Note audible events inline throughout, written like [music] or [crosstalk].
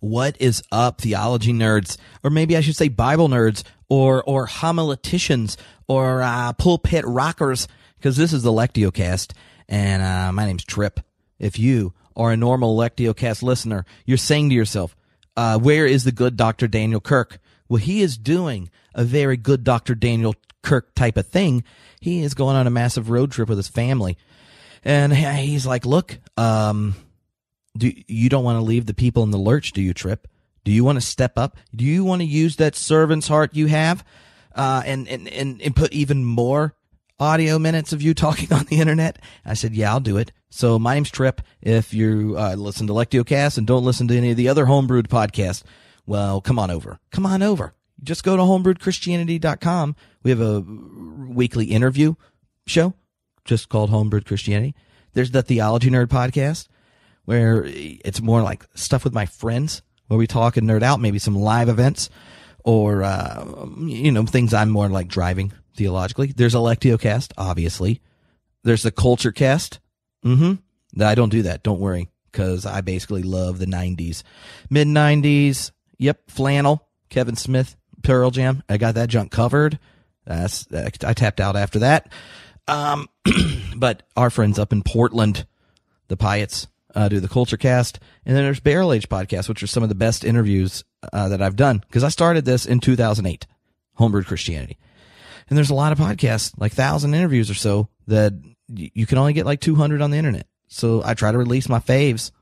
What is up, theology nerds? Or maybe I should say Bible nerds or, or homileticians or, uh, pulpit rockers. Cause this is the LectioCast and, uh, my name's Tripp. If you are a normal LectioCast listener, you're saying to yourself, uh, where is the good Dr. Daniel Kirk? Well, he is doing a very good Dr. Daniel Kirk type of thing. He is going on a massive road trip with his family. And he's like, look, um, do you don't want to leave the people in the lurch, do you, Tripp? Do you want to step up? Do you want to use that servant's heart you have, uh, and, and, and, and put even more audio minutes of you [laughs] talking on the internet? I said, yeah, I'll do it. So my name's Tripp. If you uh, listen to LectioCast and don't listen to any of the other homebrewed podcasts, well, come on over. Come on over. Just go to homebrewedchristianity.com. We have a weekly interview show just called Homebrewed Christianity. There's the Theology Nerd podcast where it's more like stuff with my friends where we talk and nerd out, maybe some live events or, uh, you know, things I'm more like driving theologically. There's a LectioCast, obviously. There's the Culture Cast. Mm-hmm. I don't do that. Don't worry. Cause I basically love the nineties, mid nineties. Yep. Flannel, Kevin Smith, Pearl Jam. I got that junk covered. That's, I tapped out after that. Um, [clears throat] but our friends up in Portland, the Pyatt's, uh, do the Culture Cast, and then there's Barrel Age Podcast, which are some of the best interviews uh, that I've done because I started this in 2008, Homebrewed Christianity, and there's a lot of podcasts, like thousand interviews or so, that y- you can only get like 200 on the internet. So I try to release my faves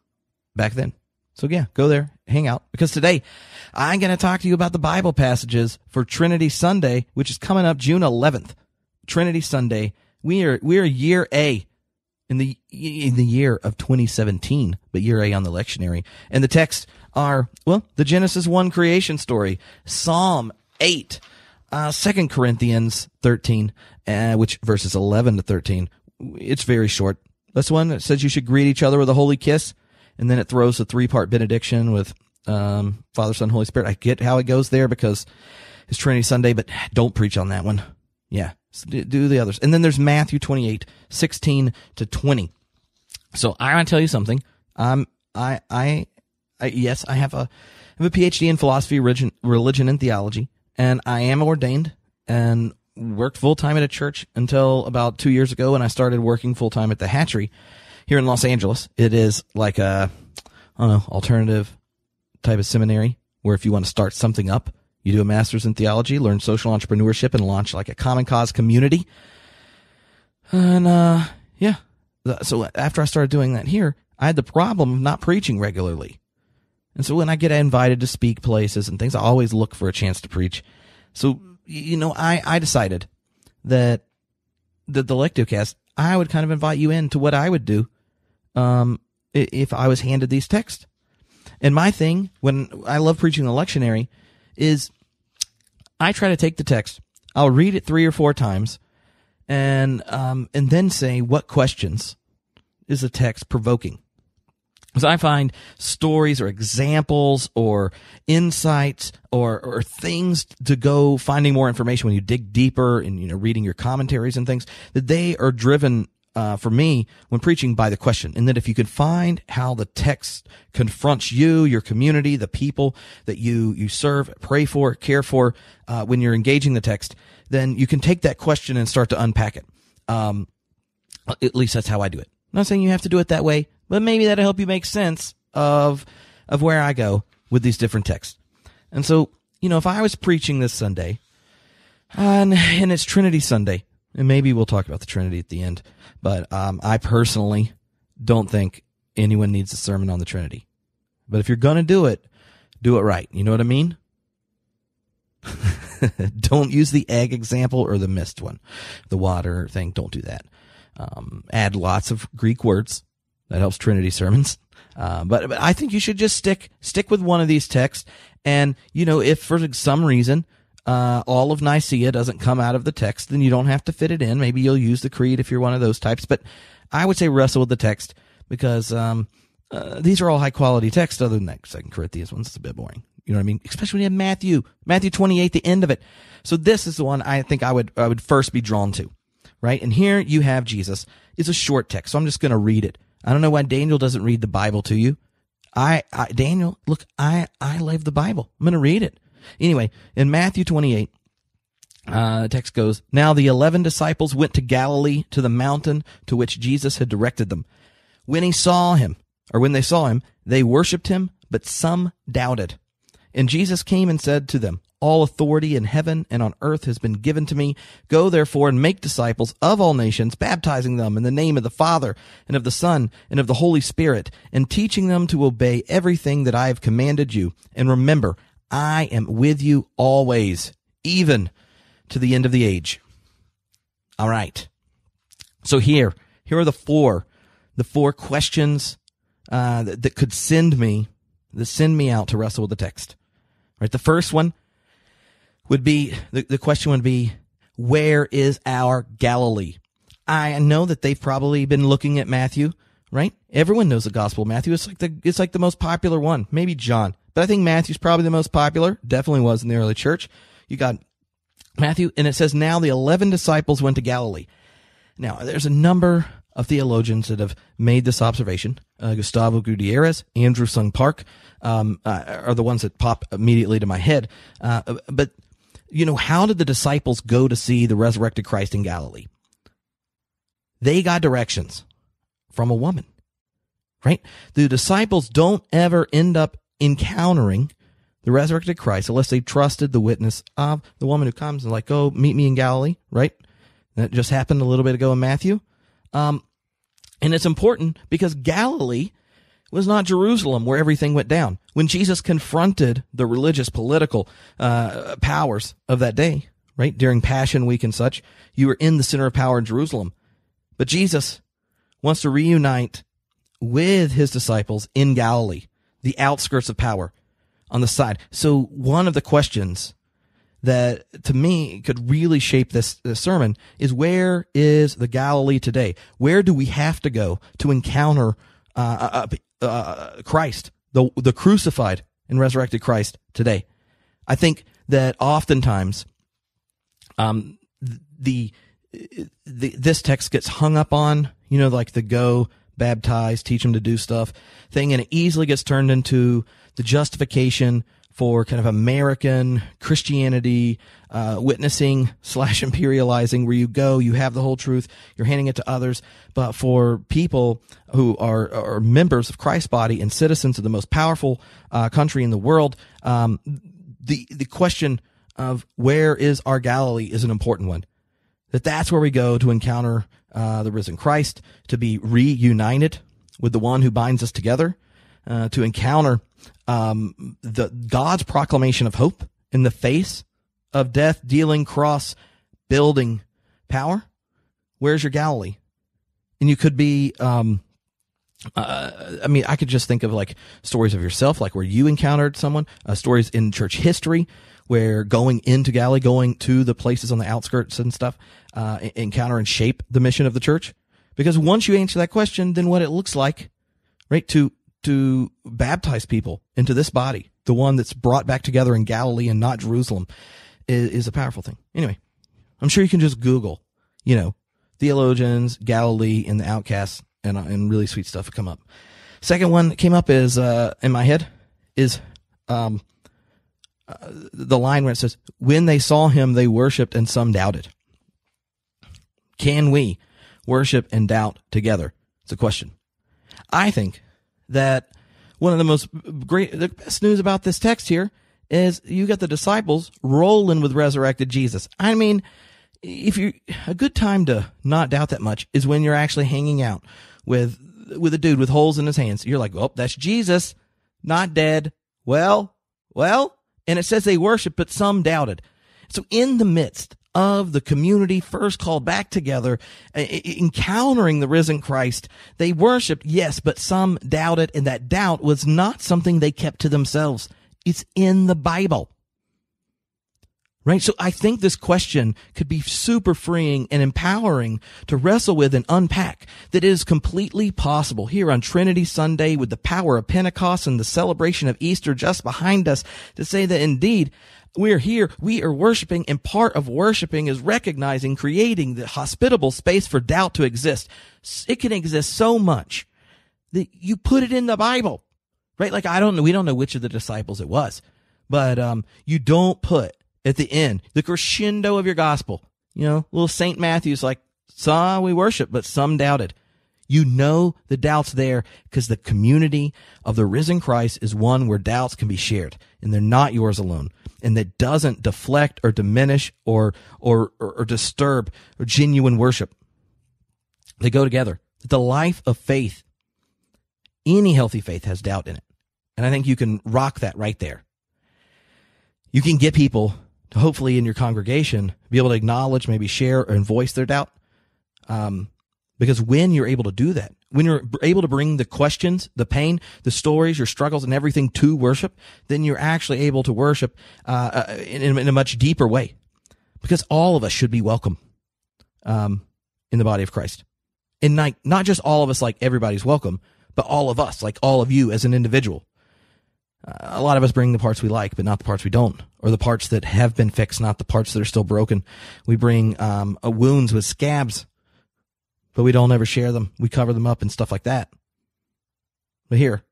back then. So yeah, go there, hang out because today I'm going to talk to you about the Bible passages for Trinity Sunday, which is coming up June 11th. Trinity Sunday. We are we are year A in the in the year of 2017, but year A on the lectionary. And the texts are well, the Genesis 1 creation story, Psalm 8, uh, 2 Corinthians 13, uh, which verses 11 to 13. It's very short. That's one says you should greet each other with a holy kiss, and then it throws a three part benediction with um, Father, Son, Holy Spirit. I get how it goes there because it's Trinity Sunday, but don't preach on that one. Yeah, do the others. And then there's Matthew 28, 16 to 20. So I want to tell you something. Um, I, I, I, yes, I have a, I have a PhD in philosophy, religion, religion and theology, and I am ordained and worked full time at a church until about two years ago when I started working full time at the hatchery here in Los Angeles. It is like a, I don't know, alternative type of seminary where if you want to start something up, you do a master's in theology, learn social entrepreneurship, and launch like a common cause community. And uh, yeah, so after I started doing that here, I had the problem of not preaching regularly. And so when I get invited to speak places and things, I always look for a chance to preach. So, you know, I, I decided that the, the LectioCast, I would kind of invite you into what I would do, um, if I was handed these texts. And my thing, when I love preaching the lectionary, is I try to take the text, I'll read it three or four times, and um, and then say what questions is the text provoking. Because I find stories or examples or insights or or things to go finding more information when you dig deeper and you know reading your commentaries and things that they are driven uh, for me when preaching by the question. And that if you could find how the text confronts you, your community, the people that you, you serve, pray for, care for, uh, when you're engaging the text, then you can take that question and start to unpack it. Um, at least that's how I do it. I'm not saying you have to do it that way, but maybe that'll help you make sense of, of where I go with these different texts. And so, you know, if I was preaching this Sunday, and, and it's Trinity Sunday, and maybe we'll talk about the Trinity at the end. But um, I personally don't think anyone needs a sermon on the Trinity. But if you're going to do it, do it right. You know what I mean? [laughs] don't use the egg example or the mist one. The water thing, don't do that. Um, add lots of Greek words. That helps Trinity sermons. [laughs] Uh, but, but I think you should just stick, stick with one of these texts. And, you know, if for some reason uh, all of Nicaea doesn't come out of the text, then you don't have to fit it in. Maybe you'll use the creed if you're one of those types. But I would say wrestle with the text because um, uh, these are all high quality texts. Other than that Second Corinthians one's a bit boring. You know what I mean? Especially when you have Matthew, Matthew 28, the end of it. So this is the one I think I would I would first be drawn to, right? And here you have Jesus. It's a short text, so I'm just going to read it. I don't know why Daniel doesn't read the Bible to you. I, I Daniel, look, I I love the Bible. I'm going to read it. Anyway, in Matthew 28, uh, the text goes, Now the eleven disciples went to Galilee to the mountain to which Jesus had directed them. When he saw him, or when they saw him, they worshipped him, but some doubted. And Jesus came and said to them, All authority in heaven and on earth has been given to me. Go therefore and make disciples of all nations, baptizing them in the name of the Father and of the Son and of the Holy Spirit, and teaching them to obey everything that I have commanded you. And remember, I am with you always, even to the end of the age. All right. So here, here are the four, the four questions uh, that, that could send me, that send me out to wrestle with the text. Right. The first one would be the, the question would be, where is our Galilee? I know that they've probably been looking at Matthew, right? Everyone knows the Gospel of Matthew. It's like the it's like the most popular one. Maybe John, but I think Matthew's probably the most popular. Definitely was in the early church. You got Matthew, and it says now the eleven disciples went to Galilee. Now there's a number of theologians that have made this observation. Uh, Gustavo Gutierrez, Andrew Sung Park um, uh, are the ones that pop immediately to my head. Uh, but you know, how did the disciples go to see the resurrected Christ in Galilee? They got directions from a woman, right? The disciples don't ever end up encountering the resurrected Christ unless they trusted the witness of the woman who comes and like, go meet me in Galilee, right? That just happened a little bit ago in Matthew. Um, and it's important because Galilee was not Jerusalem where everything went down. When Jesus confronted the religious political uh, powers of that day, right, during Passion Week and such, you were in the center of power in Jerusalem. But Jesus wants to reunite with his disciples in Galilee, the outskirts of power on the side. So one of the questions that to me could really shape this, this, sermon is where is the Galilee today? Where do we have to go to encounter uh, uh, uh, Christ, the the crucified and resurrected Christ today? I think that oftentimes, um, the, the this text gets hung up on, you know, like the go baptize, teach them to do stuff thing, and it easily gets turned into the justification for kind of American Christianity, uh, witnessing [laughs] slash imperializing, where you go, you have the whole truth, you're handing it to others. But for people who are, are members of Christ's body and citizens of the most powerful uh, country in the world, um, the the question of where is our Galilee is an important one. That that's where we go to encounter uh, the risen Christ, to be reunited with the one who binds us together, uh, to encounter um, the God's proclamation of hope in the face of death, dealing, cross, building power. Where's your Galilee? And you could be, um, uh, I mean, I could just think of like stories of yourself, like where you encountered someone, uh, stories in church history where going into Galilee, going to the places on the outskirts and stuff, uh, encounter and shape the mission of the church. Because once you answer that question, then what it looks like, right, to to baptize people into this body, the one that's brought back together in Galilee and not Jerusalem, is, is a powerful thing. Anyway, I'm sure you can just Google, you know, theologians, Galilee, and the outcasts, and, and really sweet stuff come up. Second one that came up is, uh, in my head is, um, uh, the line where it says, when they saw him, they worshiped and some doubted. Can we worship and doubt together? It's a question. I think that one of the most great, the best news about this text here is you got the disciples rolling with resurrected Jesus. I mean, if you a good time to not doubt that much is when you're actually hanging out with with a dude with holes in his hands. You're like, oh, that's Jesus, not dead. Well, well, and it says they worship, but some doubted. So in the midst of the community first called back together, uh, encountering the risen Christ. They worshiped, yes, but some doubted, and that doubt was not something they kept to themselves. It's in the Bible. Right? So I think this question could be super freeing and empowering to wrestle with and unpack that it is completely possible here on Trinity Sunday with the power of Pentecost and the celebration of Easter just behind us to say that indeed we're here, we are worshiping, and part of worshiping is recognizing, creating the hospitable space for doubt to exist. It can exist so much that you put it in the Bible. right? Like I don't know, we don't know which of the disciples it was, but um, you don't put at the end the crescendo of your gospel. You know, little Saint Matthew's like, some we worship, but some doubted. You know the doubts there because the community of the risen Christ is one where doubts can be shared and they're not yours alone. And that doesn't deflect or diminish or, or, or, or disturb or genuine worship. They go together. The life of faith, any healthy faith has doubt in it. And I think you can rock that right there. You can get people to hopefully in your congregation be able to acknowledge, maybe share and voice their doubt. Um, because when you're able to do that, when you're able to bring the questions, the pain, the stories, your struggles, and everything to worship, then you're actually able to worship uh, uh in, in, a much deeper way. Because all of us should be welcome um, in the body of Christ, and not not just all of us, like everybody's welcome, but all of us, like all of you as an individual. Uh, a lot of us bring the parts we like, but not the parts we don't, or the parts that have been fixed, not the parts that are still broken. We bring um, wounds with scabs but we don't ever share them. We cover them up and stuff like that. But here,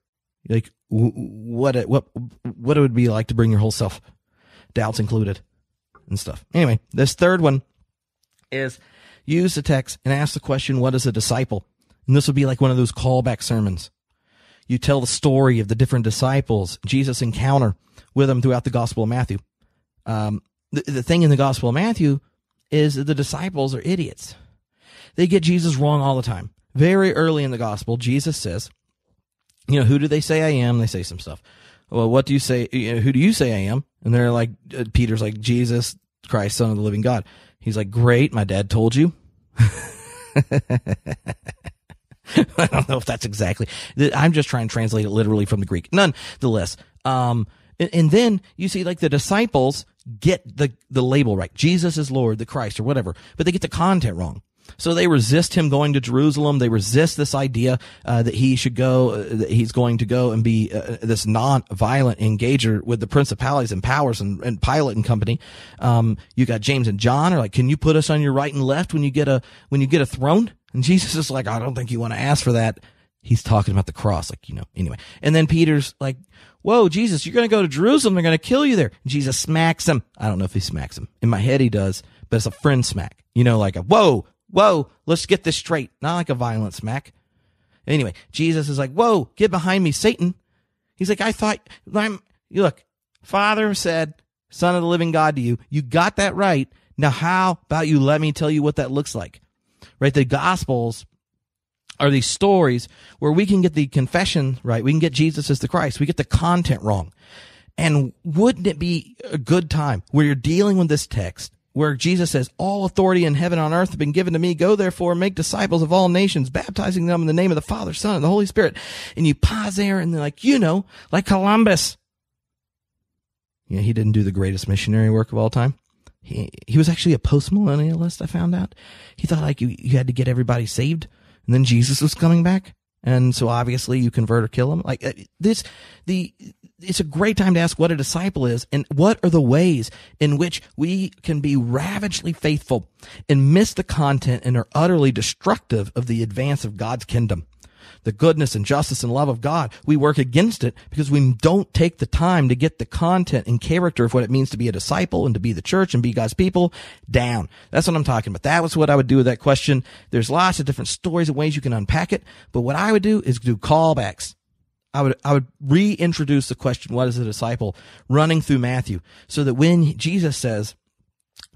like what it, what what it would be like to bring your whole self, doubts included, and stuff. Anyway, this third one is use the text and ask the question, "What is a disciple?" And this would be like one of those callback sermons. You tell the story of the different disciples, Jesus' encounter with them throughout the Gospel of Matthew. Um, the, the thing in the Gospel of Matthew is that the disciples are idiots. They get Jesus wrong all the time. Very early in the gospel, Jesus says, you know, who do they say I am? They say some stuff. Well, what do you say? Who do you say I am? And they're like, uh, Peter's like, Jesus Christ, son of the living God. He's like, great. My dad told you. [laughs] I don't know if that's exactly. I'm just trying to translate it literally from the Greek. Nonetheless, um, and, and then you see like the disciples get the the label right. Jesus is Lord, the Christ, or whatever, but they get the content wrong. So they resist him going to Jerusalem. They resist this idea uh, that he should go, uh, that he's going to go and be uh, this non-violent engager with the principalities and powers and, and Pilate and company. Um, you got James and John are like, "Can you put us on your right and left when you get a when you get a throne?" And Jesus is like, "I don't think you want to ask for that." He's talking about the cross, like you know. Anyway, and then Peter's like, "Whoa, Jesus, you're going to go to Jerusalem. They're going to kill you there." And Jesus smacks him. I don't know if he smacks him. In my head, he does, but it's a friend smack. You know, like a whoa Whoa, let's get this straight. Not like a violent smack. Anyway, Jesus is like, whoa, get behind me, Satan. He's like, I thought, I'm, you look, Father said, Son of the living God to you. You got that right. Now, how about you let me tell you what that looks like? Right? The Gospels are these stories where we can get the confession right. We can get Jesus as the Christ. We get the content wrong. And wouldn't it be a good time where you're dealing with this text where Jesus says, all authority in heaven and on earth have been given to me. Go therefore and make disciples of all nations, baptizing them in the name of the Father, Son, and the Holy Spirit. And you pause there and they're like, you know, like Columbus. You know, he didn't do the greatest missionary work of all time. He, he was actually a postmillennialist, I found out. He thought like you, you had to get everybody saved and then Jesus was coming back. And so obviously you convert or kill him. Like uh, this, the, it's a great time to ask what a disciple is and what are the ways in which we can be ravagely faithful and miss the content and are utterly destructive of the advance of God's kingdom. The goodness and justice and love of God, we work against it because we don't take the time to get the content and character of what it means to be a disciple and to be the church and be God's people down. That's what I'm talking about. That was what I would do with that question. There's lots of different stories and ways you can unpack it, but what I would do is do callbacks I would I would reintroduce the question, what is a disciple, running through Matthew, so that when Jesus says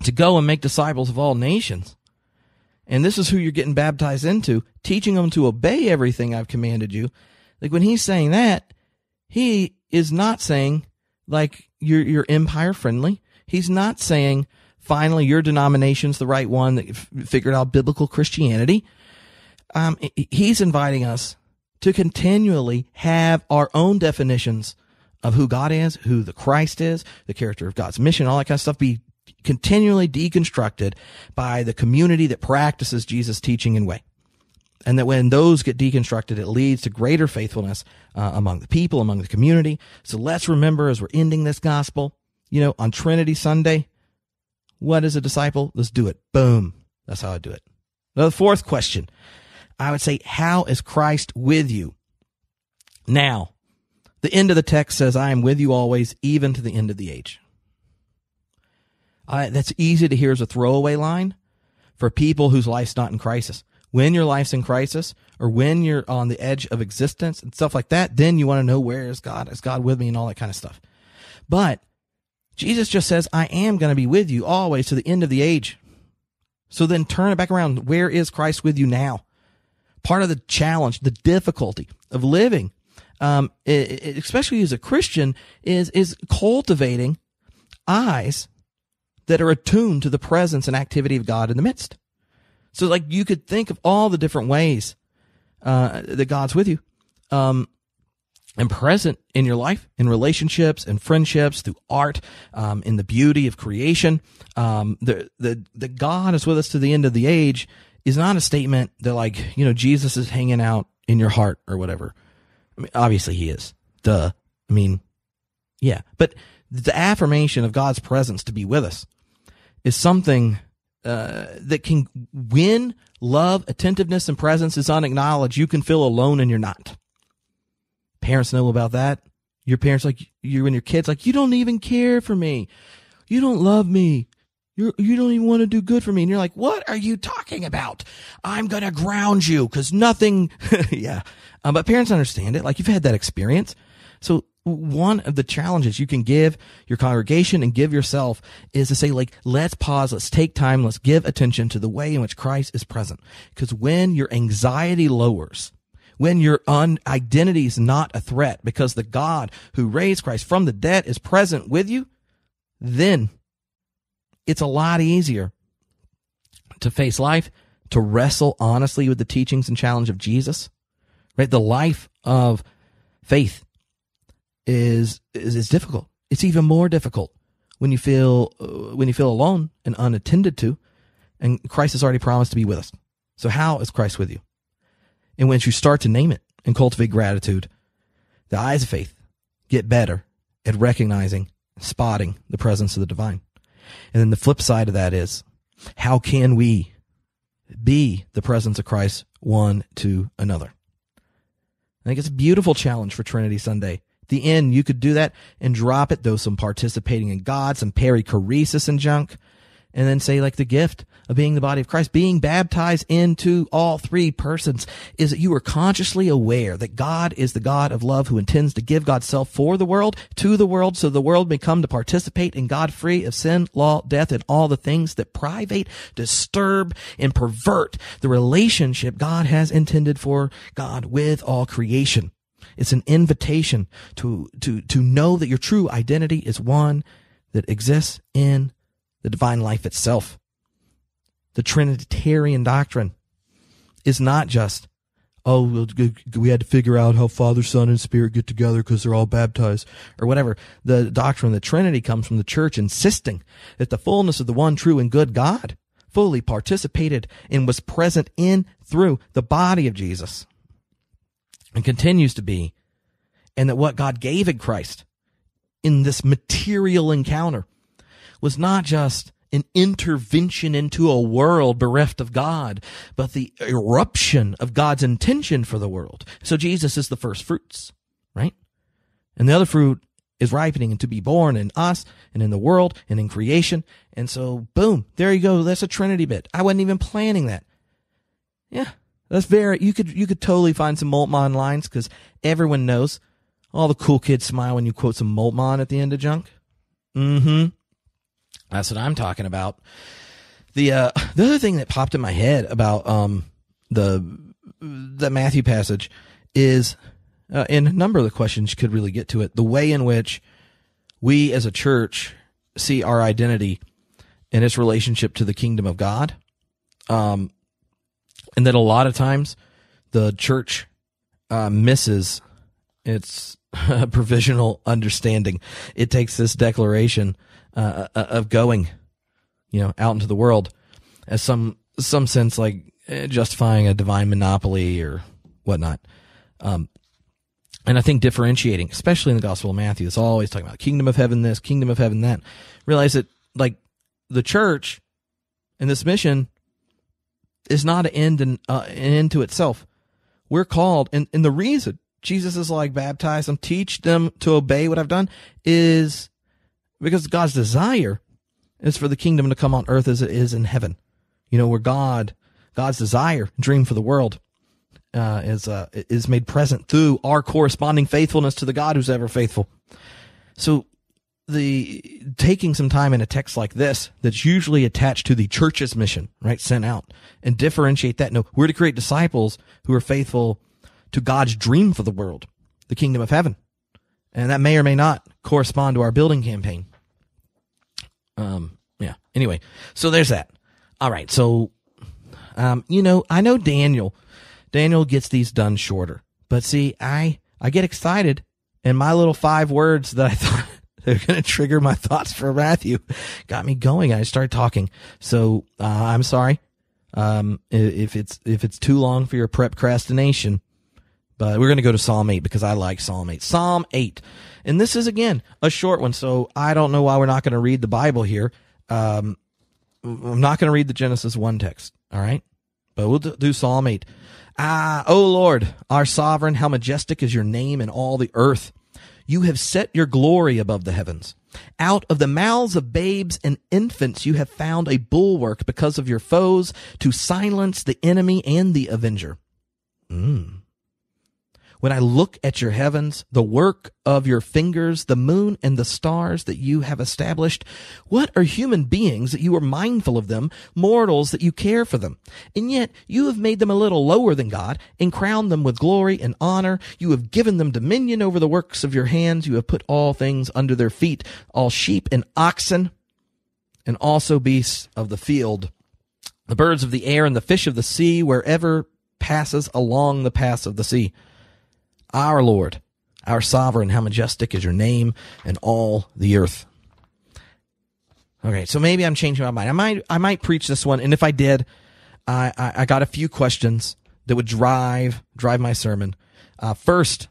to go and make disciples of all nations, and this is who you're getting baptized into, teaching them to obey everything I've commanded you. Like when he's saying that, he is not saying like you're you're empire friendly. He's not saying finally your denomination's the right one that figured out biblical Christianity. Um, he's inviting us to continually have our own definitions of who God is, who the Christ is, the character of God's mission, all that kind of stuff be continually deconstructed by the community that practices Jesus' teaching and way. And that when those get deconstructed, it leads to greater faithfulness uh, among the people, among the community. So let's remember as we're ending this gospel, you know, on Trinity Sunday, what is a disciple? Let's do it. Boom. That's how I do it. Now, the fourth question I would say, how is Christ with you? Now, The end of the text says, I am with you always, even to the end of the age. I, that's easy to hear as a throwaway line for people whose life's not in crisis. When your life's in crisis or when you're on the edge of existence and stuff like that, then you want to know where is God? Is God with me and all that kind of stuff. But Jesus just says, I am going to be with you always to the end of the age. So then turn it back around. Where is Christ with you now? Part of the challenge, the difficulty of living, um, especially as a Christian, is is cultivating eyes that are attuned to the presence and activity of God in the midst. So, like, you could think of all the different ways uh, that God's with you. Um, and present in your life, in relationships and friendships, through art, um, in the beauty of creation. Um, the, the, the God is with us to the end of the age is not a statement that like, you know, Jesus is hanging out in your heart or whatever. I mean, obviously he is. Duh. I mean, yeah, but the affirmation of God's presence to be with us is something uh, that can win love, attentiveness, and presence is unacknowledged. You can feel alone and you're not. Parents know about that. Your parents like you and your kids like you don't even care for me. You don't love me. You're, you don't even want to do good for me. And you're like, what are you talking about? I'm going to ground you because nothing. [laughs] yeah. Um, but parents understand it. Like you've had that experience. So one of the challenges you can give your congregation and give yourself is to say like let's pause let's take time let's give attention to the way in which christ is present because when your anxiety lowers when your un- identity is not a threat because the God who raised Christ from the dead is present with you, then it's a lot easier to face life, to wrestle honestly with the teachings and challenge of Jesus. Right? The life of faith is is, is difficult. It's even more difficult when you feel uh, when you feel alone and unattended to, and Christ has already promised to be with us. So how is Christ with you? And once you start to name it and cultivate gratitude, the eyes of faith get better at recognizing, spotting the presence of the divine. And then the flip side of that is, how can we be the presence of Christ one to another? I think it's a beautiful challenge for Trinity Sunday. The end, you could do that and drop it, though some participating in God, some perichoresis and junk and then say like the gift of being the body of Christ, being baptized into all three persons is that you are consciously aware that God is the God of love who intends to give God's self for the world, to the world, so the world may come to participate in God free of sin, law, death, and all the things that private, disturb, and pervert the relationship God has intended for God with all creation. It's an invitation to, to, to know that your true identity is one that exists in the divine life itself. The Trinitarian doctrine is not just, oh, we had to figure out how Father, Son, and Spirit get together because they're all baptized or whatever. The doctrine of the Trinity comes from the church insisting that the fullness of the one true and good God fully participated and was present in through the body of Jesus and continues to be. And that what God gave in Christ in this material encounter was not just an intervention into a world bereft of God, but the eruption of God's intention for the world. So Jesus is the first fruits, right? And the other fruit is ripening and to be born in us and in the world and in creation. And so, boom, there you go. That's a Trinity bit. I wasn't even planning that. Yeah, that's very, you could, you could totally find some Moltmann lines because everyone knows all the cool kids smile when you quote some Moltmann at the end of junk. Mm-hmm. That's what I'm talking about. The uh, [laughs] the other thing that popped in my head about um the the Matthew passage is, uh, a number of the questions could really get to it. The way in which we as a church see our identity and its relationship to the kingdom of God, um, and that a lot of times the church uh, misses its [laughs] provisional understanding. It takes this declaration uh, uh, of going, you know, out into the world as some some sense like eh, justifying a divine monopoly or whatnot. Um, and I think differentiating, especially in the Gospel of Matthew, it's always talking about kingdom of heaven this, kingdom of heaven that. Realize that like the church and this mission is not an end in, uh, an end to itself. We're called, and, and the reason Jesus is like baptize them, teach them to obey what I've done is because God's desire is for the kingdom to come on earth as it is in heaven. You know, where God, God's desire, dream for the world, uh, is, uh, is made present through our corresponding faithfulness to the God who's ever faithful. So the taking some time in a text like this that's usually attached to the church's mission, right? Sent out and differentiate that. No, we're to create disciples who are faithful to God's dream for the world, the kingdom of heaven. And that may or may not correspond to our building campaign. Um, yeah. Anyway, so there's that. All right. So, um, you know, I know Daniel, Daniel gets these done shorter, but see, I, I get excited and my little five words that I [laughs] thought they're going to trigger my thoughts for Matthew got me going. I started talking. So, uh, I'm sorry. Um, if it's, if it's too long for your procrastination, but we're going to go to Psalm 8 because I like Psalm 8. Psalm 8. And this is again a short one. So I don't know why we're not going to read the Bible here. Um, I'm not going to read the Genesis 1 text. All right. But we'll do Psalm 8. Ah, O Lord, our sovereign, how majestic is your name in all the earth. You have set your glory above the heavens. Out of the mouths of babes and infants you have found a bulwark because of your foes to silence the enemy and the avenger. Mm. When I look at your heavens, the work of your fingers, the moon and the stars that you have established, what are human beings that you are mindful of them, mortals that you care for them? And yet you have made them a little lower than God and crowned them with glory and honor. You have given them dominion over the works of your hands. You have put all things under their feet, all sheep and oxen, and also beasts of the field, the birds of the air and the fish of the sea, wherever passes along the paths of the sea our Lord, our sovereign, how majestic is your name in all the earth. Okay, so maybe I'm changing my mind. I might, I might preach this one, and if I did, I, I, I got a few questions that would drive drive my sermon. Uh, first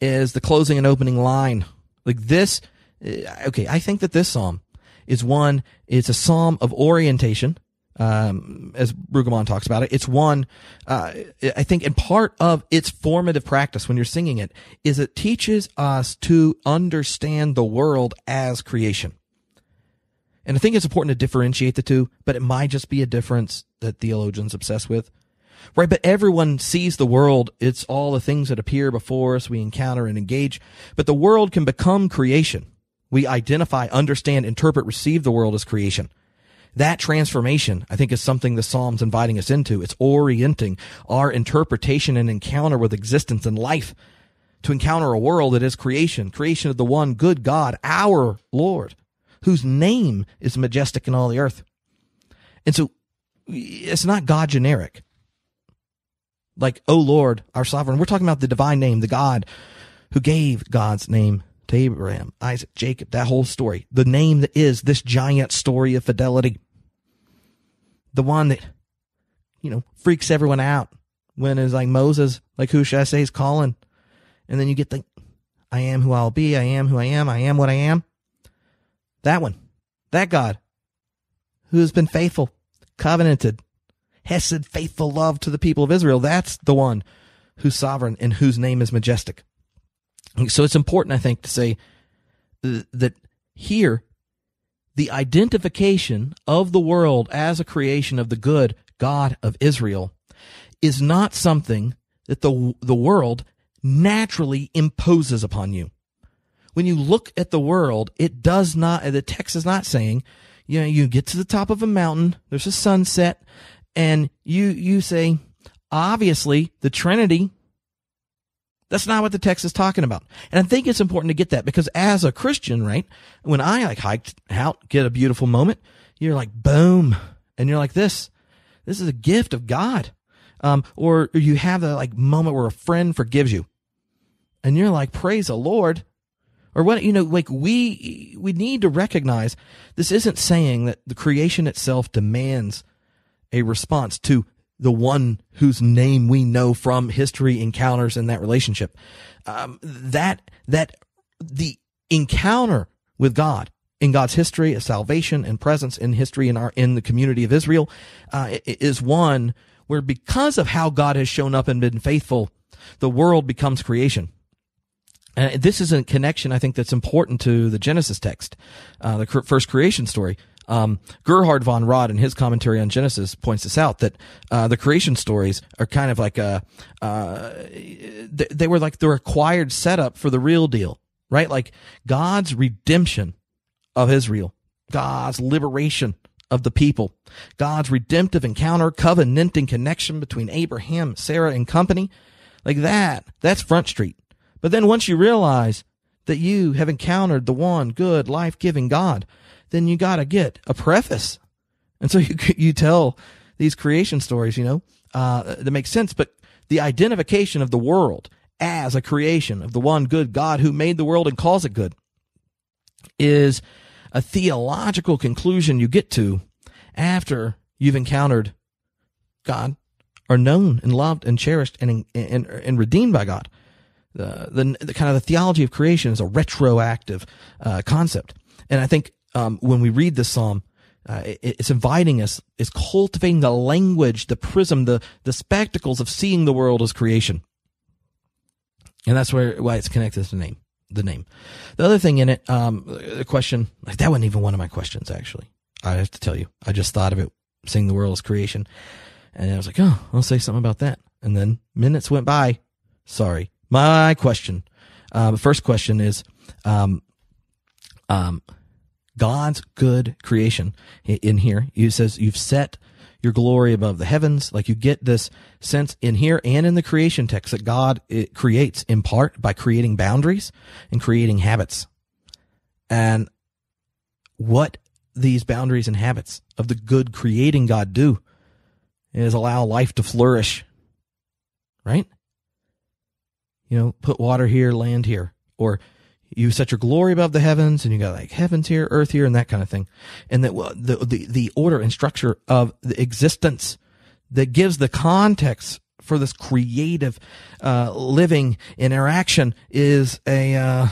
is the closing and opening line. Like this, uh, okay, I think that this psalm is one. It's a psalm of orientation um, as Brueggemann talks about it. It's one, uh, I think in part of its formative practice when you're singing it is it teaches us to understand the world as creation. And I think it's important to differentiate the two, but it might just be a difference that theologians obsess with. Right, but everyone sees the world. It's all the things that appear before us, we encounter and engage. But the world can become creation. We identify, understand, interpret, receive the world as creation. That transformation, I think, is something the Psalm's inviting us into. It's orienting our interpretation and encounter with existence and life to encounter a world that is creation, creation of the one good God, our Lord, whose name is majestic in all the earth. And so it's not God generic. Like, oh Lord, our sovereign. We're talking about the divine name, the God who gave God's name Abraham, Isaac, Jacob, that whole story. The name that is this giant story of fidelity. The one that, you know, freaks everyone out when it's like Moses, like who should I say is calling? And then you get the, I am who I'll be, I am who I am, I am what I am. That one. That God who has been faithful, covenanted, hesed, faithful love to the people of Israel. That's the one who's sovereign and whose name is majestic. So it's important, I think, to say uh, that here, the identification of the world as a creation of the good God of Israel is not something that the, the world naturally imposes upon you. When you look at the world, it does not, the text is not saying, you know, you get to the top of a mountain, there's a sunset, and you, you say, obviously the Trinity that's not what the text is talking about. And I think it's important to get that because as a Christian, right, when I like hiked out, get a beautiful moment, you're like, boom. And you're like, this, this is a gift of God. Um, or you have a like moment where a friend forgives you and you're like, praise the Lord. Or what, you know, like we, we need to recognize this isn't saying that the creation itself demands a response to the one whose name we know from history encounters in that relationship. Um, that, that the encounter with God in God's history of salvation and presence in history in our, in the community of Israel, uh, is one where because of how God has shown up and been faithful the world becomes creation. And this is a connection I think that's important to the Genesis text, uh, the first creation story. Um, Gerhard von Rad in his commentary on Genesis points this out that uh, the creation stories are kind of like a uh, they, they were like the required setup for the real deal, right? Like God's redemption of Israel, God's liberation of the people, God's redemptive encounter, covenanting connection between Abraham, Sarah, and company, like that. That's Front Street. But then once you realize that you have encountered the one good, life giving God, then you got to get a preface. And so [laughs] you, you tell these creation stories, you know, uh, that makes sense. But the identification of the world as a creation of the one good God who made the world and calls it good is a theological conclusion you get to after you've encountered God or known and loved and cherished and, and, and redeemed by God. The, the, the, kind of the theology of creation is a retroactive uh, concept. And I think um, when we read this psalm, uh, it, it's inviting us, it's cultivating the language, the prism, the, the spectacles of seeing the world as creation. And that's where, why it's connected to the name, the name. The other thing in it, um, the question, like that wasn't even one of my questions, actually. I have to tell you, I just thought of it, seeing the world as creation. And I was like, oh, I'll say something about that. And then minutes went by. Sorry. My question. Uh, the first question is, um, um, God's good creation in here. He says, you've set your glory above the heavens. Like you get this sense in here and in the creation text that God creates in part by creating boundaries and creating habits. And what these boundaries and habits of the good creating God do is allow life to flourish. Right? You know, put water here, land here, or you set your glory above the heavens and you got like heavens here, earth here, and that kind of thing. And that the, the, the order and structure of the existence that gives the context for this creative, uh, living interaction is a, uh,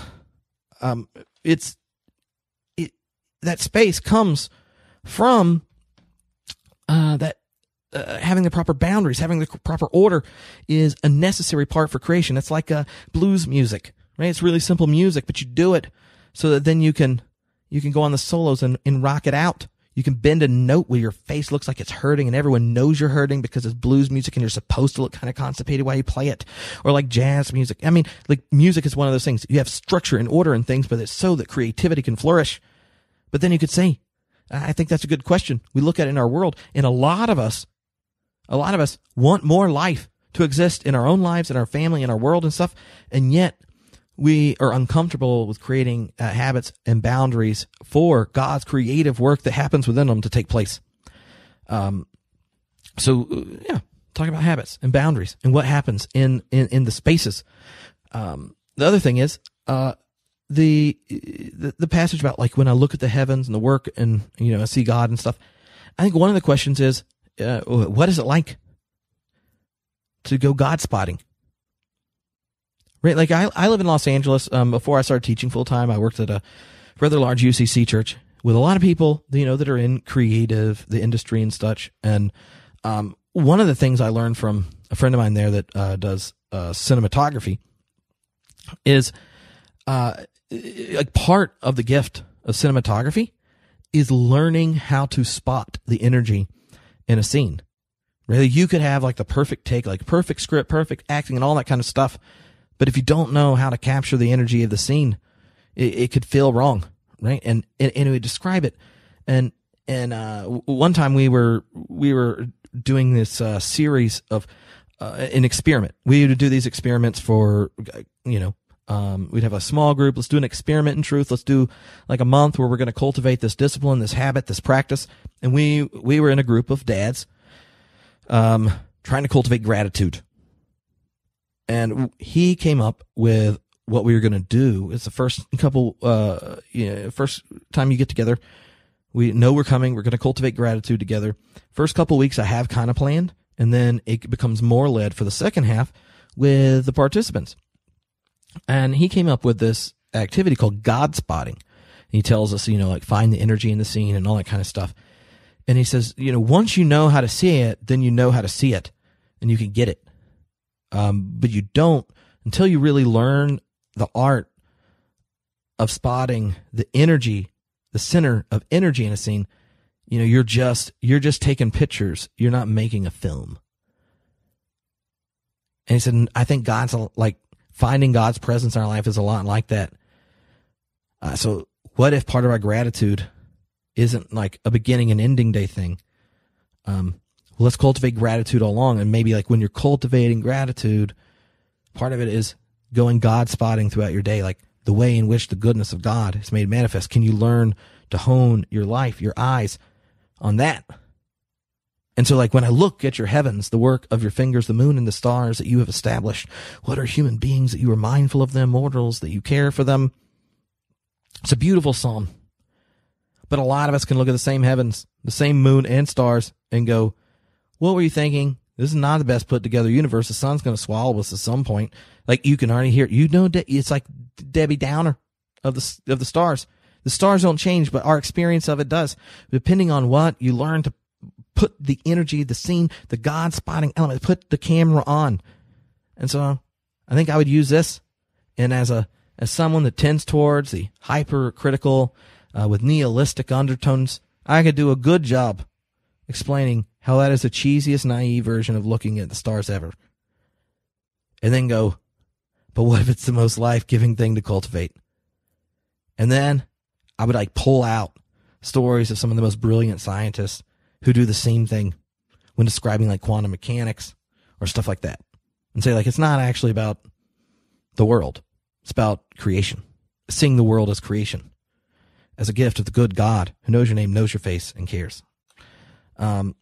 um, it's, it, that space comes from, uh, that, uh, having the proper boundaries, having the proper order is a necessary part for creation. It's like uh, blues music right? It's really simple music, but you do it so that then you can, you can go on the solos and, and rock it out. You can bend a note where your face looks like it's hurting and everyone knows you're hurting because it's blues music and you're supposed to look kind of constipated while you play it. Or like jazz music. I mean, like music is one of those things. You have structure and order and things, but it's so that creativity can flourish. But then you could say, I think that's a good question. We look at it in our world and a lot of us, a lot of us want more life to exist in our own lives, in our family, in our world and stuff. And yet we are uncomfortable with creating uh, habits and boundaries for God's creative work that happens within them to take place. Um, so uh, yeah, talk about habits and boundaries and what happens in, in, in the spaces. Um, the other thing is, uh, the, the, the passage about like when I look at the heavens and the work and, you know, I see God and stuff. I think one of the questions is, uh, what is it like to go God spotting? Right. Like I, I live in Los Angeles. Um, before I started teaching full time, I worked at a rather large UCC church with a lot of people, you know, that are in creative, the industry and such. And, um, one of the things I learned from a friend of mine there that, uh, does, uh, cinematography is, uh, like part of the gift of cinematography is learning how to spot the energy in a scene. Really, you could have like the perfect take, like perfect script, perfect acting and all that kind of stuff but if you don't know how to capture the energy of the scene, it, it could feel wrong, right? And, and, and it would describe it. And, and, uh, one time we were, we were doing this, uh, series of, uh, an experiment. We would do these experiments for, you know, um, we'd have a small group. Let's do an experiment in truth. Let's do like a month where we're going to cultivate this discipline, this habit, this practice. And we, we were in a group of dads, um, trying to cultivate gratitude and he came up with what we were going to do. It's the first couple, uh, you know, first time you get together. We know we're coming. We're going to cultivate gratitude together. First couple weeks I have kind of planned and then it becomes more led for the second half with the participants. And he came up with this activity called God spotting. He tells us, you know, like find the energy in the scene and all that kind of stuff. And he says, you know, once you know how to see it, then you know how to see it and you can get it Um, but you don't until you really learn the art of spotting the energy, the center of energy in a scene. You know, you're just, you're just taking pictures. You're not making a film. And he said, I think God's like finding God's presence in our life is a lot like that. Uh, so what if part of our gratitude isn't like a beginning and ending day thing? Um, let's cultivate gratitude all along. And maybe like when you're cultivating gratitude, part of it is going God spotting throughout your day, like the way in which the goodness of God is made manifest. Can you learn to hone your life, your eyes on that? And so, like, when I look at your heavens, the work of your fingers, the moon and the stars that you have established, what are human beings that you are mindful of them, mortals that you care for them? It's a beautiful psalm. But a lot of us can look at the same heavens, the same moon and stars, and go, What were you thinking? This is not the best put together universe. The sun's going to swallow us at some point. Like, you can already hear, you know, it's like Debbie Downer of the, of the stars. The stars don't change, but our experience of it does. Depending on what you learn to put the energy, the scene, the God spotting element, put the camera on. And so I think I would use this. And as a, as someone that tends towards the hypercritical, uh, with nihilistic undertones, I could do a good job explaining how that is the cheesiest, naive version of looking at the stars ever. And then go, but what if it's the most life giving thing to cultivate? And then I would like pull out stories of some of the most brilliant scientists who do the same thing when describing like quantum mechanics or stuff like that and say like it's not actually about the world. It's about creation. Seeing the world as creation, as a gift of the good God who knows your name, knows your face, and cares. Um,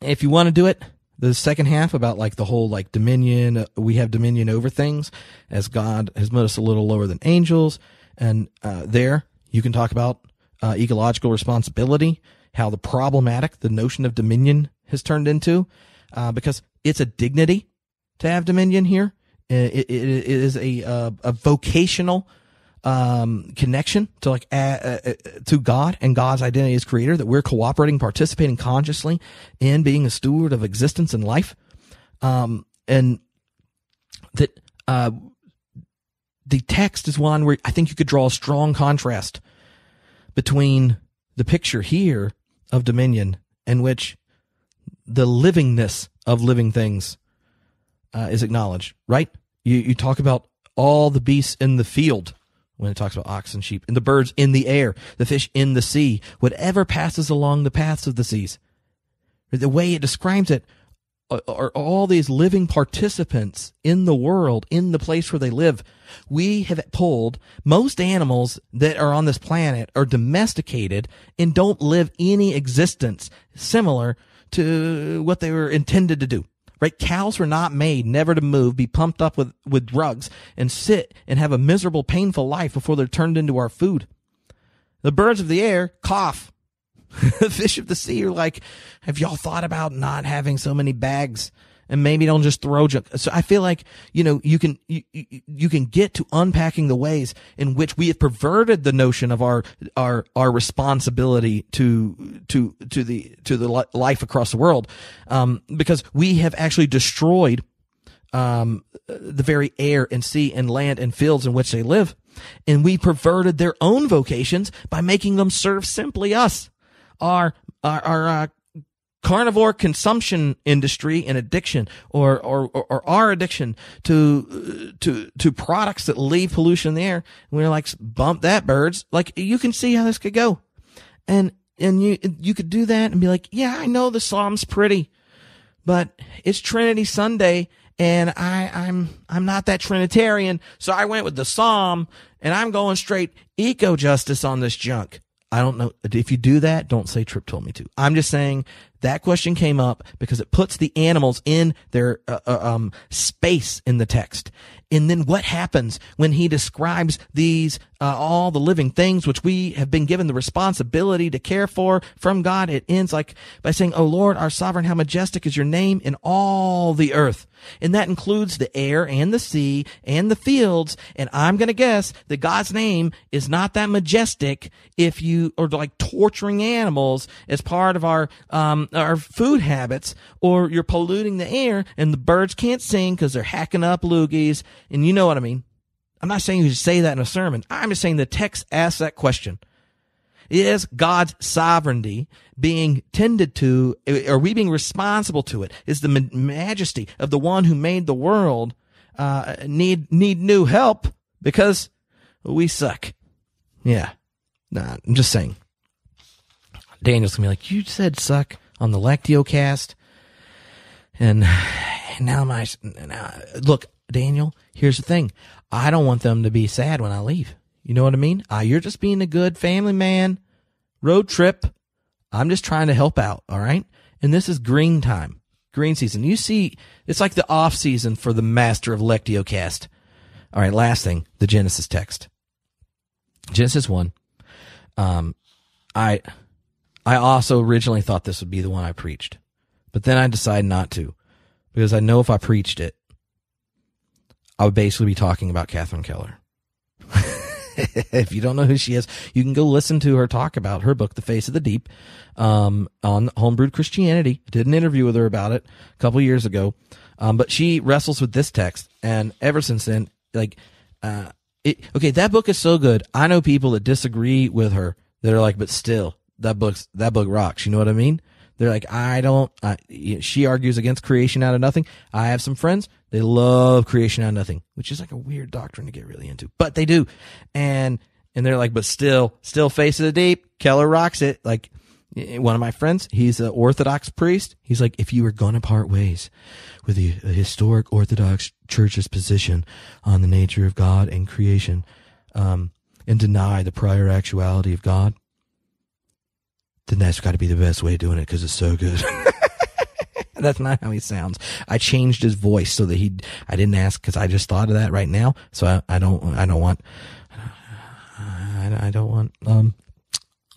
if you want to do it, the second half about like the whole like dominion, uh, we have dominion over things as God has made us a little lower than angels. And, uh, there you can talk about, uh, ecological responsibility how the problematic the notion of dominion has turned into, uh, because it's a dignity to have dominion here. It, it, it is a, uh, a vocational, um, connection to like, uh, uh, to God and God's identity as creator that we're cooperating, participating consciously in being a steward of existence and life. Um, and that, uh, the text is one where I think you could draw a strong contrast between the picture here of dominion in which the livingness of living things uh, is acknowledged, right? You, you talk about all the beasts in the field when it talks about oxen, sheep, and the birds in the air, the fish in the sea, whatever passes along the paths of the seas. The way it describes it uh, are all these living participants in the world, in the place where they live. We have pulled most animals that are on this planet are domesticated and don't live any existence similar to what they were intended to do. Right? Cows were not made never to move, be pumped up with, with drugs and sit and have a miserable, painful life before they're turned into our food. The birds of the air cough [laughs] the fish of the sea are like, have y'all thought about not having so many bags? And maybe don't just throw junk. So I feel like, you know, you can, you, you can get to unpacking the ways in which we have perverted the notion of our, our, our responsibility to, to, to the, to the life across the world. Um, because we have actually destroyed, um, the very air and sea and land and fields in which they live. And we perverted their own vocations by making them serve simply us our our, our uh, carnivore consumption industry and addiction or, or, or, our addiction to, to, to products that leave pollution in the air. And we're like, bump that birds. Like you can see how this could go. And, and you, you could do that and be like, yeah, I know the Psalm's pretty, but it's Trinity Sunday and I, I'm, I'm not that Trinitarian. So I went with the Psalm and I'm going straight eco justice on this junk. I don't know. If you do that, don't say Tripp told me to. I'm just saying that question came up because it puts the animals in their uh, uh, um, space in the text. And then what happens when he describes these, uh, all the living things which we have been given the responsibility to care for from God? It ends like by saying, Oh Lord, our sovereign, how majestic is your name in all the earth. And that includes the air and the sea and the fields. And I'm going to guess that God's name is not that majestic if you are like torturing animals as part of our, um, our food habits or you're polluting the air and the birds can't sing because they're hacking up loogies. And you know what I mean? I'm not saying you should say that in a sermon. I'm just saying the text asks that question. Is God's sovereignty being tended to? Are we being responsible to it? Is the majesty of the one who made the world uh, need need new help because we suck? Yeah, nah, I'm just saying. Daniel's gonna be like, you said suck on the Lectiocast, and [sighs] now my now, look, Daniel. Here's the thing: I don't want them to be sad when I leave. You know what I mean? Uh, you're just being a good family man. Road trip. I'm just trying to help out. All right. And this is green time, green season. You see, it's like the off season for the master of lectio Lectiocast. All right. Last thing, the Genesis text. Genesis one. Um, I, I also originally thought this would be the one I preached, but then I decided not to because I know if I preached it, I would basically be talking about Catherine Keller. [laughs] if you don't know who she is, you can go listen to her talk about her book, The Face of the Deep, um, on Homebrewed Christianity. did an interview with her about it a couple years ago. Um, but she wrestles with this text, and ever since then, like, uh, it, okay, that book is so good. I know people that disagree with her that are like, but still, that book's, that book rocks. You know what I mean? They're like, I don't, I, she argues against creation out of nothing. I have some friends they love creation out of nothing, which is like a weird doctrine to get really into, but they do. And, and they're like, but still, still face of the deep. Keller rocks it. Like one of my friends, he's an Orthodox priest. He's like, if you were going to part ways with the historic Orthodox church's position on the nature of God and creation, um, and deny the prior actuality of God, then that's got to be the best way of doing it because it's so good. [laughs] [laughs] That's not how he sounds. I changed his voice so that he, I didn't ask because I just thought of that right now. So I, I don't, I don't want, I, I don't want, um,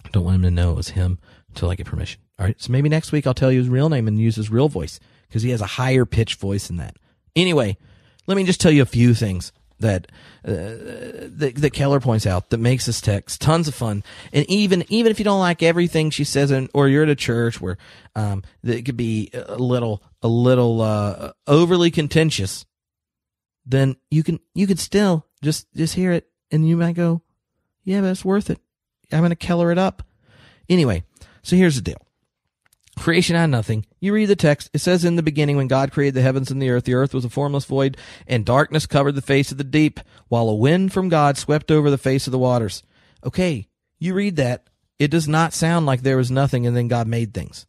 I don't want him to know it was him until I get permission. All right. So maybe next week I'll tell you his real name and use his real voice because he has a higher pitched voice than that. Anyway, let me just tell you a few things that, uh, that that Keller points out that makes this text tons of fun. And even even if you don't like everything she says, in, or you're at a church where um, that could be a little a little uh, overly contentious, then you can you could still just just hear it, and you might go, yeah, but it's worth it. I'm going to Keller it up. Anyway, so here's the deal. Creation out of nothing. You read the text. It says in the beginning, when God created the heavens and the earth, the earth was a formless void, and darkness covered the face of the deep, while a wind from God swept over the face of the waters. Okay, you read that. It does not sound like there was nothing and then God made things.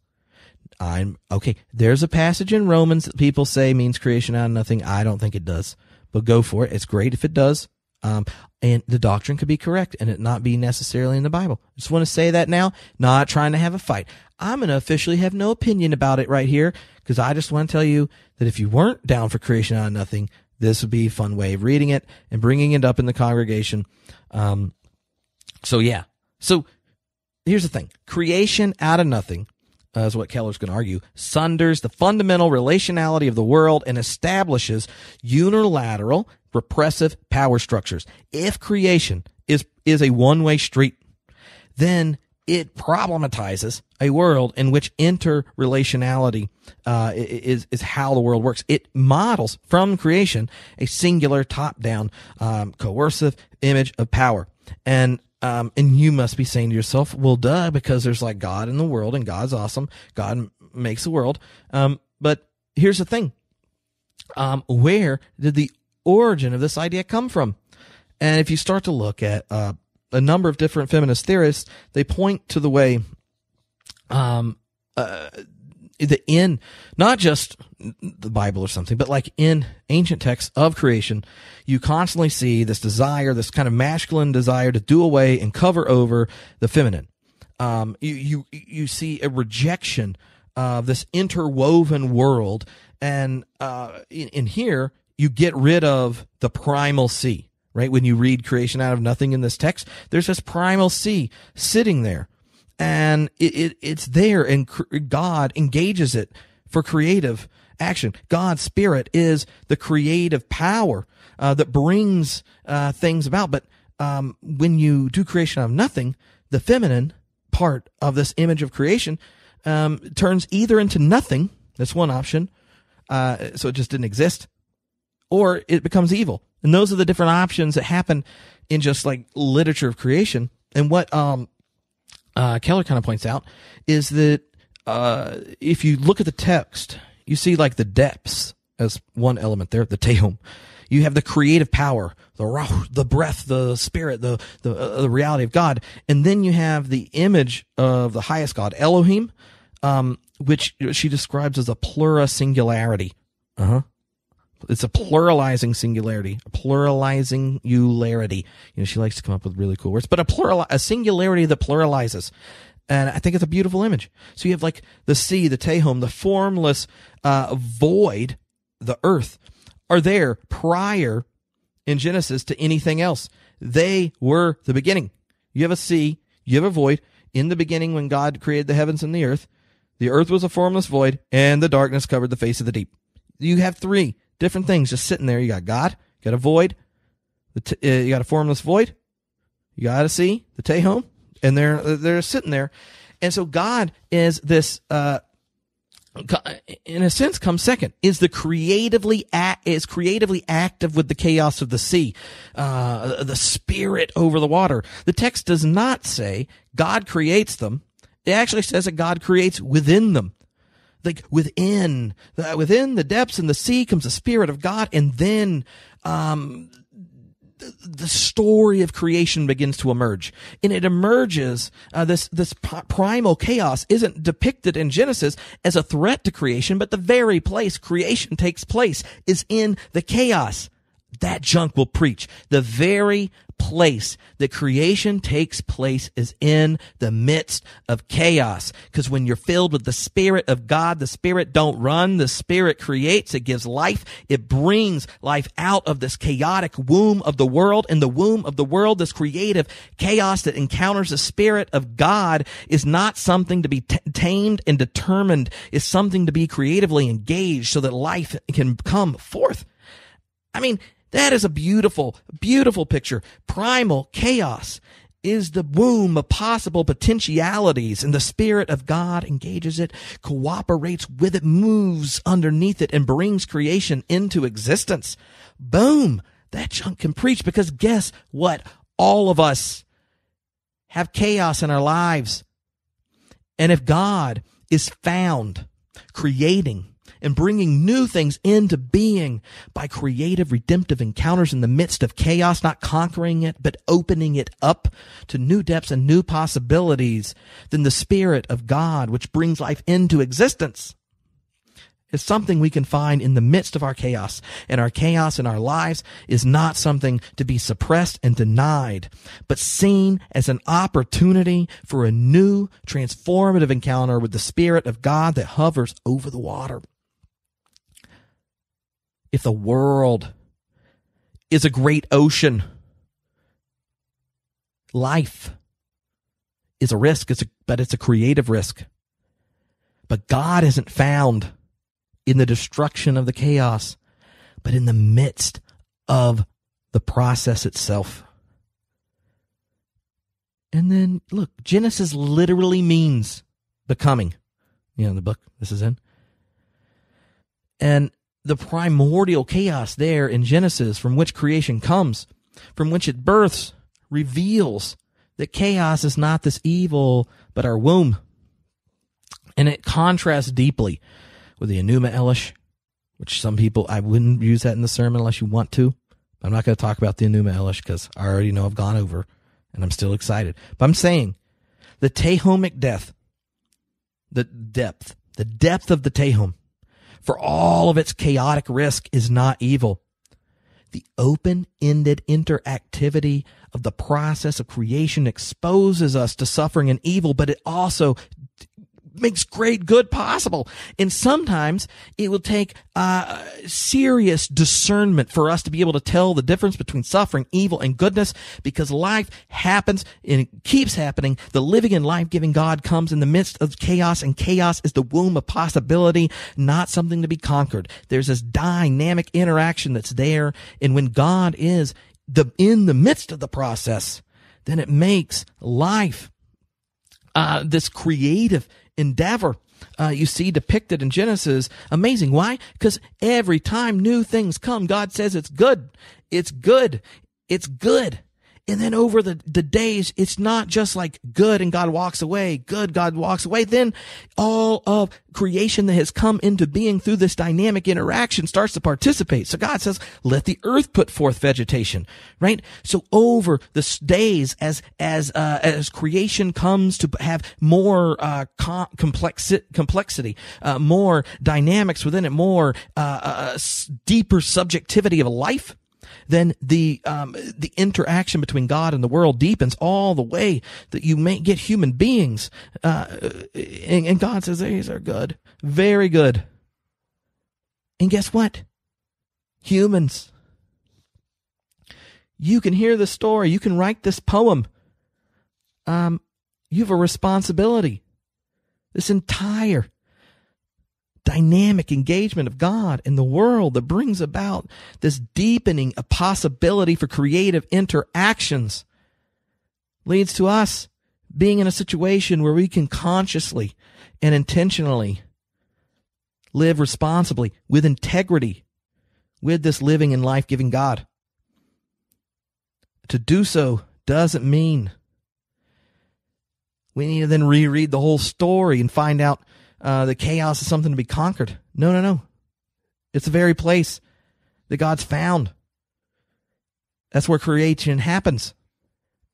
I'm okay. There's a passage in Romans that people say means creation out of nothing. I don't think it does, but go for it. It's great if it does. Um, and the doctrine could be correct and it not be necessarily in the Bible. Just want to say that now, not trying to have a fight. I'm going to officially have no opinion about it right here because I just want to tell you that if you weren't down for creation out of nothing, this would be a fun way of reading it and bringing it up in the congregation. Um, so yeah. So here's the thing. Creation out of nothing, uh, is what Keller's going to argue, sunders the fundamental relationality of the world and establishes unilateral repressive power structures. If creation is, is a one-way street, then it problematizes a world in which interrelationality uh, is is how the world works. It models from creation a singular top-down um, coercive image of power, and um, and you must be saying to yourself, "Well, duh," because there's like God in the world, and God's awesome. God makes the world. Um, but here's the thing: um, where did the origin of this idea come from? And if you start to look at uh, a number of different feminist theorists, they point to the way um, uh, the in not just the Bible or something, but like in ancient texts of creation, you constantly see this desire, this kind of masculine desire to do away and cover over the feminine. Um, you you you see a rejection of this interwoven world, and uh, in, in here you get rid of the primal sea, right? When you read creation out of nothing in this text, there's this primal sea sitting there and it, it it's there and God engages it for creative action. God's spirit is the creative power uh, that brings uh, things about. But um, when you do creation out of nothing, the feminine part of this image of creation um, turns either into nothing. That's one option. Uh, so it just didn't exist, or it becomes evil. And those are the different options that happen in just like literature of creation. And what um, uh, Keller kind of points out is that uh, if you look at the text, you see like the depths as one element there, the tehom. You have the creative power, the ruach, the breath, the spirit, the the, uh, the reality of God, and then you have the image of the highest God, Elohim, um, which she describes as a pluri-singularity. Uh huh. It's a pluralizing singularity, a pluralizing ularity. You know, she likes to come up with really cool words, but a plural, a singularity that pluralizes. And I think it's a beautiful image. So you have like the sea, the tehom, the formless uh, void, the earth, are there prior in Genesis to anything else. They were the beginning. You have a sea, you have a void. In the beginning, when God created the heavens and the earth, the earth was a formless void, and the darkness covered the face of the deep. You have three different things. Just sitting there. You got God, you got a void, t- uh, you got a formless void, you got a sea, the tehom, and they're they're sitting there, and so God is this. Uh, in a sense comes second is the creatively act, is creatively active with the chaos of the sea uh, the spirit over the water. The text does not say god creates them. It actually says that god creates within them like within within the depths and the sea comes the spirit of god and then um the story of creation begins to emerge. And it emerges uh, this this primal chaos isn't depicted in genesis as a threat to creation but the very place creation takes place is in the chaos. That junk will preach. The very place that creation takes place is in the midst of chaos. Because when you're filled with the Spirit of God, the Spirit don't run, the Spirit creates, it gives life, it brings life out of this chaotic womb of the world. In the womb of the world, this creative chaos that encounters the Spirit of God is not something to be t- tamed and determined, is something to be creatively engaged so that life can come forth. I mean, that is a beautiful, beautiful picture. Primal chaos is the womb of possible potentialities and the spirit of God engages it, cooperates with it, moves underneath it and brings creation into existence. Boom. That junk can preach because guess what? All of us have chaos in our lives. And if God is found creating and bringing new things into being by creative, redemptive encounters in the midst of chaos, not conquering it, but opening it up to new depths and new possibilities, then the Spirit of God, which brings life into existence, is something we can find in the midst of our chaos. And our chaos in our lives is not something to be suppressed and denied, but seen as an opportunity for a new transformative encounter with the Spirit of God that hovers over the water if the world is a great ocean, life is a risk, it's a, but it's a creative risk. But God isn't found in the destruction of the chaos, but in the midst of the process itself. And then look, Genesis literally means becoming. You know, the book this is in. And the primordial chaos there in Genesis from which creation comes, from which it births, reveals that chaos is not this evil, but our womb. And it contrasts deeply with the Enuma Elish, which some people, I wouldn't use that in the sermon unless you want to. I'm not going to talk about the Enuma Elish because I already know I've gone over and I'm still excited. But I'm saying the Tehomic death, the depth, the depth of the Tehom for all of its chaotic risk is not evil. The open ended interactivity of the process of creation exposes us to suffering and evil, but it also makes great good possible. And sometimes it will take uh, serious discernment for us to be able to tell the difference between suffering, evil, and goodness because life happens and it keeps happening. The living and life giving God comes in the midst of chaos, and chaos is the womb of possibility, not something to be conquered. There's this dynamic interaction that's there. And when God is the, in the midst of the process, then it makes life uh, this creative endeavor uh, you see depicted in Genesis amazing. Why? Because every time new things come, God says it's good. It's good. It's good. And then over the, the days, it's not just like good and God walks away, good, God walks away. Then all of creation that has come into being through this dynamic interaction starts to participate. So God says, let the earth put forth vegetation, right? So over the days as, as, uh, as creation comes to have more, uh, com- complexi- complexity, uh, more dynamics within it, more, uh, uh deeper subjectivity of life, then the um, the interaction between God and the world deepens all the way that you may get human beings. Uh, and, and God says these are good, very good. And guess what? Humans. You can hear the story. You can write this poem. Um, you have a responsibility. This entire dynamic engagement of God in the world that brings about this deepening of possibility for creative interactions leads to us being in a situation where we can consciously and intentionally live responsibly with integrity with this living and life giving God. To do so doesn't mean we need to then reread the whole story and find out uh, the chaos is something to be conquered. No, no, no. It's the very place that God's found. That's where creation happens.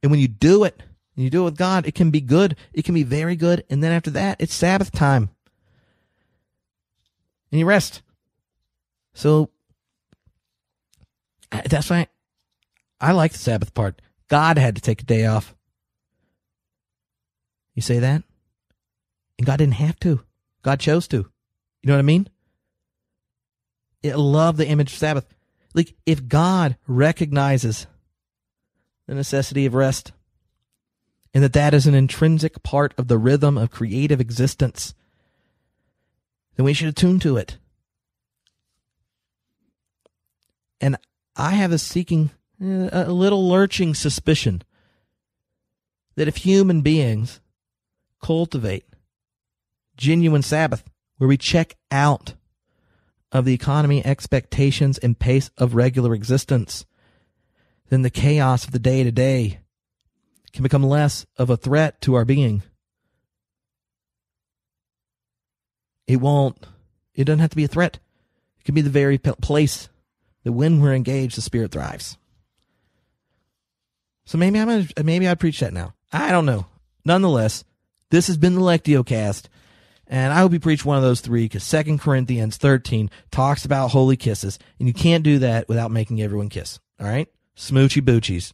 And when you do it, and you do it with God, it can be good. It can be very good. And then after that, it's Sabbath time. And you rest. So that's why I like the Sabbath part. God had to take a day off. You say that? And God didn't have to. God chose to. You know what I mean? I love the image of Sabbath. Like, if God recognizes the necessity of rest and that that is an intrinsic part of the rhythm of creative existence, then we should attune to it. And I have a seeking, a little lurching suspicion that if human beings cultivate genuine Sabbath, where we check out of the economy, expectations, and pace of regular existence, then the chaos of the day to day can become less of a threat to our being. It won't, it doesn't have to be a threat. It can be the very place that when we're engaged, the spirit thrives. So maybe I'm gonna, maybe I preach that now. I don't know. Nonetheless, this has been the Lectiocast. And I hope you preach one of those three because Second Corinthians 13 talks about holy kisses. And you can't do that without making everyone kiss. All right? Smoochy boochies.